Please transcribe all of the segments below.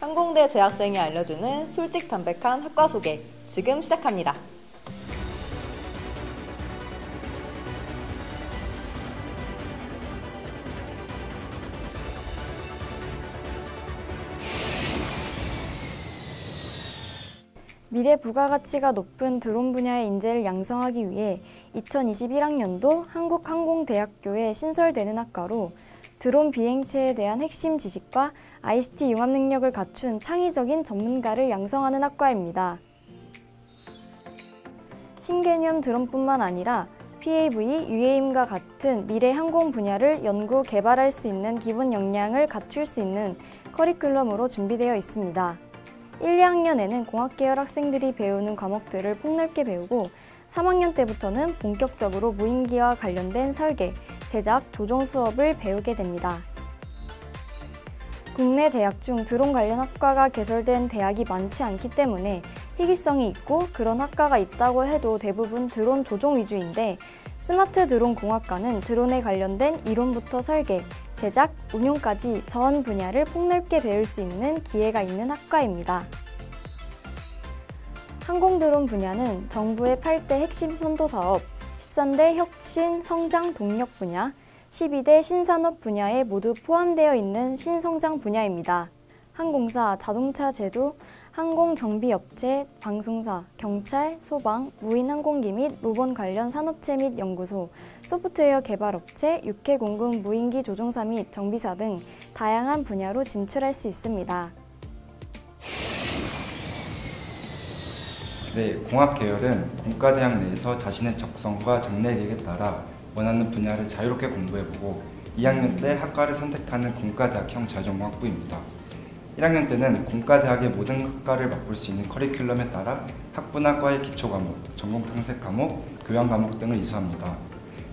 항공대 재학생이 알려주는 솔직 담백한 학과 소개 지금 시작합니다. 미래 부가가치가 높은 드론 분야의 인재를 양성하기 위해 2021학년도 한국항공대학교에 신설되는 학과로 드론 비행체에 대한 핵심 지식과 ICT 융합 능력을 갖춘 창의적인 전문가를 양성하는 학과입니다. 신개념 드론뿐만 아니라 PAV, UAM과 같은 미래 항공 분야를 연구 개발할 수 있는 기본 역량을 갖출 수 있는 커리큘럼으로 준비되어 있습니다. 1, 2학년에는 공학계열 학생들이 배우는 과목들을 폭넓게 배우고 3학년 때부터는 본격적으로 무인기와 관련된 설계, 제작, 조종 수업을 배우게 됩니다. 국내 대학 중 드론 관련 학과가 개설된 대학이 많지 않기 때문에 희귀성이 있고 그런 학과가 있다고 해도 대부분 드론 조종 위주인데 스마트 드론 공학과는 드론에 관련된 이론부터 설계, 제작, 운용까지 전 분야를 폭넓게 배울 수 있는 기회가 있는 학과입니다. 항공드론 분야는 정부의 8대 핵심 선도 사업, 13대 혁신 성장 동력 분야, 12대 신산업 분야에 모두 포함되어 있는 신성장 분야입니다. 항공사, 자동차 제도, 항공정비업체, 방송사, 경찰, 소방, 무인항공기 및 로봇 관련 산업체 및 연구소, 소프트웨어 개발업체, 육해공군 무인기 조종사 및 정비사 등 다양한 분야로 진출할 수 있습니다. 네, 공학 계열은 공과대학 내에서 자신의 적성과 장래계획에 따라 원하는 분야를 자유롭게 공부해보고 2학년 때 학과를 선택하는 공과대학형 자전공학부입니다. 1학년 때는 공과대학의 모든 학과를 맛볼 수 있는 커리큘럼에 따라 학부나 과의 기초과목, 전공 탐색 과목, 교양 과목 등을 이수합니다.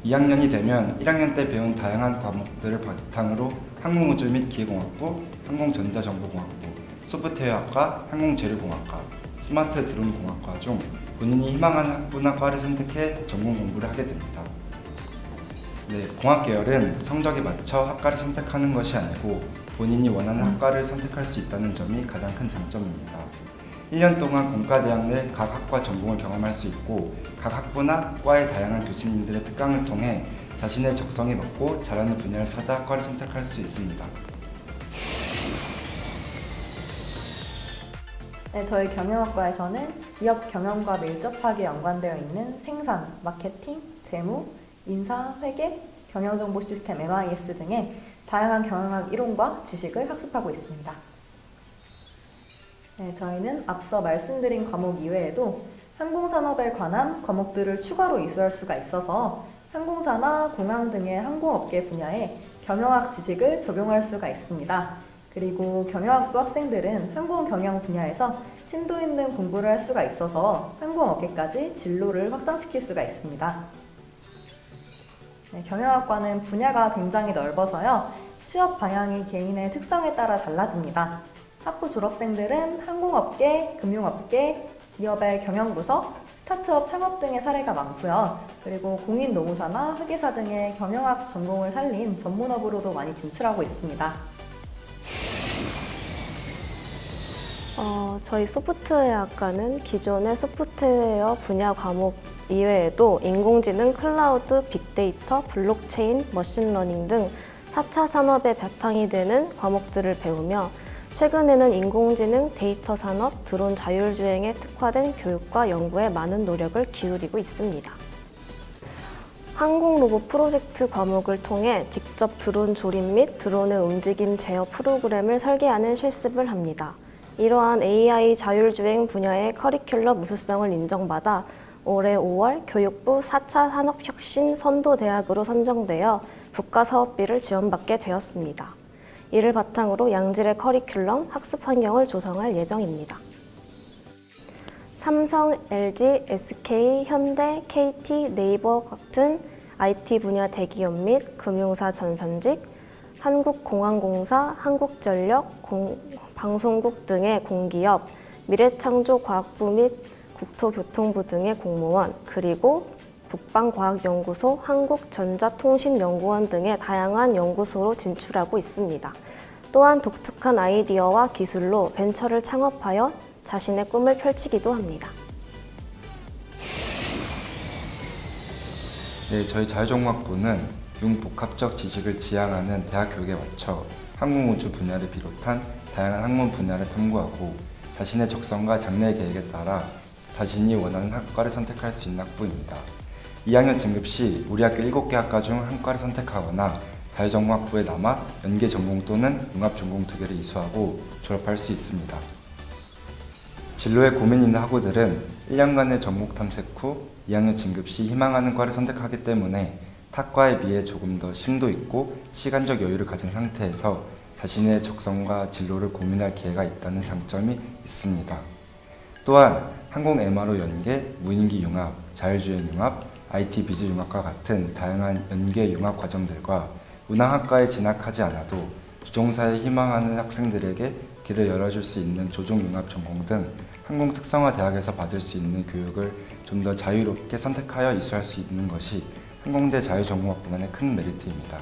2학년이 되면 1학년 때 배운 다양한 과목들을 바탕으로 항공우주 및 기계공학부, 항공전자정보공학부, 소프트웨어학과, 항공재료공학과, 스마트 드론 공학과 중 본인이 희망하는 학부나 과를 선택해 전공 공부를 하게 됩니다. 네, 공학 계열은 성적에 맞춰 학과를 선택하는 것이 아니고 본인이 원하는 학과를 선택할 수 있다는 점이 가장 큰 장점입니다. 1년 동안 공과대학 내 각 학과 전공을 경험할 수 있고 각 학부나 과의 다양한 교수님들의 특강을 통해 자신의 적성에 맞고 잘하는 분야를 찾아 학과를 선택할 수 있습니다. 네, 저희 경영학과에서는 기업 경영과 밀접하게 연관되어 있는 생산, 마케팅, 재무, 인사, 회계, 경영정보 시스템 MIS 등의 다양한 경영학 이론과 지식을 학습하고 있습니다. 네, 저희는 앞서 말씀드린 과목 이외에도 항공산업에 관한 과목들을 추가로 이수할 수가 있어서 항공사나 공항 등의 항공업계 분야에 경영학 지식을 적용할 수가 있습니다. 그리고 경영학부 학생들은 항공 경영 분야에서 심도 있는 공부를 할 수가 있어서 항공업계까지 진로를 확장시킬 수가 있습니다. 네, 경영학과는 분야가 굉장히 넓어서요. 취업 방향이 개인의 특성에 따라 달라집니다. 학부 졸업생들은 항공업계, 금융업계, 기업의 경영부서, 스타트업 창업 등의 사례가 많고요. 그리고 공인노무사나 회계사 등의 경영학 전공을 살린 전문업으로도 많이 진출하고 있습니다. 어, 저희 소프트웨어학과는 기존의 소프트웨어 분야 과목 이외에도 인공지능, cloud, big data, blockchain, machine learning 등 4차 산업의 바탕이 되는 과목들을 배우며 최근에는 인공지능, 데이터 산업, 드론 자율주행에 특화된 교육과 연구에 많은 노력을 기울이고 있습니다. 항공 로봇 프로젝트 과목을 통해 직접 드론 조립 및 드론의 움직임 제어 프로그램을 설계하는 실습을 합니다. 이러한 AI 자율주행 분야의 커리큘럼 우수성을 인정받아 올해 5월 교육부 4차 산업혁신 선도대학으로 선정되어 국가사업비를 지원받게 되었습니다. 이를 바탕으로 양질의 커리큘럼, 학습 환경을 조성할 예정입니다. 삼성, LG, SK, 현대, KT, 네이버 같은 IT 분야 대기업 및 금융사 전산직, 한국공항공사, 한국전력, 공, 방송국 등의 공기업, 미래창조과학부 및 국토교통부 등의 공무원, 그리고 국방과학연구소, 한국전자통신연구원 등의 다양한 연구소로 진출하고 있습니다. 또한 독특한 아이디어와 기술로 벤처를 창업하여 자신의 꿈을 펼치기도 합니다. 네, 저희 자유종합부는 융복합적 지식을 지향하는 대학 교육에 맞춰 항공우주 분야를 비롯한 다양한 학문 분야를 탐구하고 자신의 적성과 장래 계획에 따라 자신이 원하는 학과를 선택할 수 있는 학부입니다. 2학년 진급 시 우리 학교 7개 학과 중 한 과를 선택하거나 자유전공학부에 남아 연계 전공 또는 융합 전공 두 개를 이수하고 졸업할 수 있습니다. 진로에 고민 있는 학우들은 1년간의 전공 탐색 후 2학년 진급 시 희망하는 과를 선택하기 때문에 타과에 비해 조금 더 심도 있고 시간적 여유를 가진 상태에서 자신의 적성과 진로를 고민할 기회가 있다는 장점이 있습니다. 또한 항공 MRO 연계, 무인기 융합, 자율주행 융합, IT 비즈 융합과 같은 다양한 연계 융합 과정들과 운항학과에 진학하지 않아도 조종사에 희망하는 학생들에게 길을 열어줄 수 있는 조종융합 전공 등 항공 특성화 대학에서 받을 수 있는 교육을 좀 더 자유롭게 선택하여 이수할 수 있는 것이 항공대 자유전공학부만의 큰 메리트입니다.